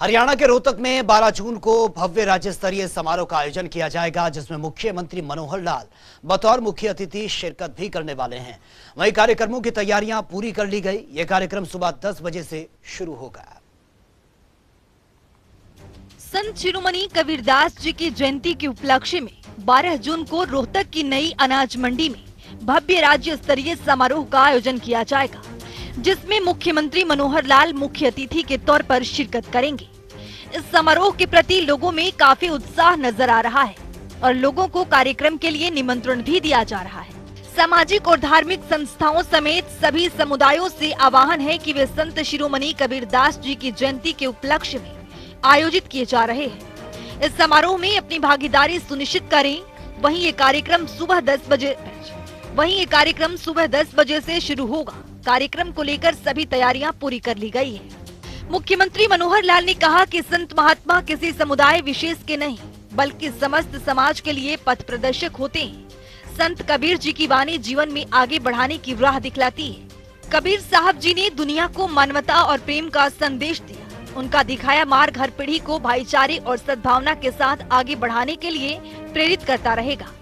हरियाणा के रोहतक में 12 जून को भव्य राज्य स्तरीय समारोह का आयोजन किया जाएगा, जिसमें मुख्यमंत्री मनोहर लाल, बतौर मुख्य अतिथि शिरकत भी करने वाले हैं। वहीं कार्यक्रमों की तैयारियाँ पूरी कर ली गई। ये कार्यक्रम सुबह 10 बजे से शुरू होगा। संत शिरोमणि कबीरदास जी की जयंती के उपलक्ष्य में 12 जून को रोहतक की नई अनाज मंडी में भव्य राज्य स्तरीय समारोह का आयोजन किया जाएगा। जिसमें मुख्यमंत्री मनोहर लाल मुख्य अतिथि के तौर पर शिरकत करेंगे। इस समारोह के प्रति लोगों में काफ़ी उत्साह नज़र आ रहा है और लोगों को कार्यक्रम के लिए निमंत्रण भी दिया जा रहा है। सामाजिक और धार्मिक संस्थाओं समेत सभी समुदायों से आह्वान है कि वे संत शिरोमणि कबीरदास जी की जयंती के उपलक्ष्य में आयोजित किए जा रहे हैं। इस समारोह में अपनी भागीदारी सुनिश्चित करें। वहीं ये कार्यक्रम सुबह 10 बजे, वहीं ये कार्यक्रम सुबह 10 बजे से शुरू होगा। कार्यक्रम को लेकर सभी तैयारियाँ पूरी कर ली गई है। मुख्यमंत्री मनोहर लाल ने कहा कि संत महात्मा किसी समुदाय विशेष के नहीं, बल्कि समस्त समाज के लिए पथ प्रदर्शक होते हैं। संत कबीर जी की वाणी जीवन में आगे बढ़ाने की राह दिखलाती है। कबीर साहब जी ने दुनिया को मानवता और प्रेम का संदेश दिया। उनका दिखाया मार्ग हर पीढ़ी को भाईचारे और सद्भावना के साथ आगे बढ़ाने के लिए प्रेरित करता रहेगा।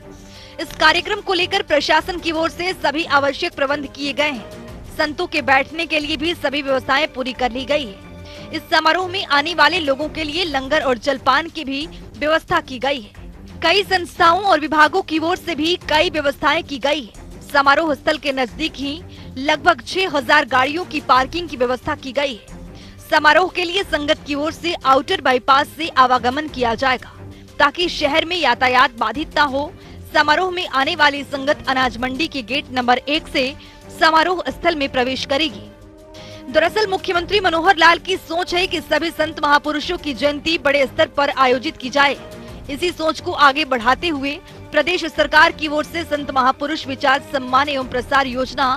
इस कार्यक्रम को लेकर प्रशासन की ओर से सभी आवश्यक प्रबंध किए गए हैं। संतों के बैठने के लिए भी सभी व्यवस्थाएँ पूरी कर ली गई। है इस समारोह में आने वाले लोगों के लिए लंगर और जलपान की भी व्यवस्था की गई है। कई संस्थाओं और विभागों की ओर से भी कई व्यवस्थाएँ की गई है। समारोह स्थल के नज़दीक ही लगभग 6000 गाड़ियों की पार्किंग की व्यवस्था की गई है। समारोह के लिए संगत की ओर से आउटर बाईपास से आवागमन किया जाएगा, ताकि शहर में यातायात बाधित न हो समारोह में आने वाली संगत अनाज मंडी के गेट नंबर एक से समारोह स्थल में प्रवेश करेगी। दरअसल मुख्यमंत्री मनोहर लाल की सोच है कि सभी संत महापुरुषों की जयंती बड़े स्तर पर आयोजित की जाए। इसी सोच को आगे बढ़ाते हुए प्रदेश सरकार की ओर से संत महापुरुष विचार सम्मान एवं प्रसार योजना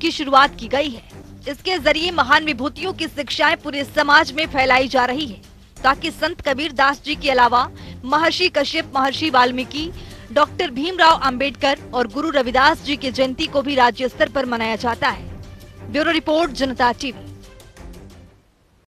की शुरुआत की गई है। इसके ज़रिए महान विभूतियों की शिक्षाएँ पूरे समाज में फैलाई जा रही है, ताकि संत कबीर दास जी के अलावा महर्षि कश्यप महर्षि वाल्मीकि डॉक्टर भीमराव अंबेडकर और गुरु रविदास जी की जयंती को भी राज्य स्तर पर मनाया जाता है। Bureau report, Janta TV.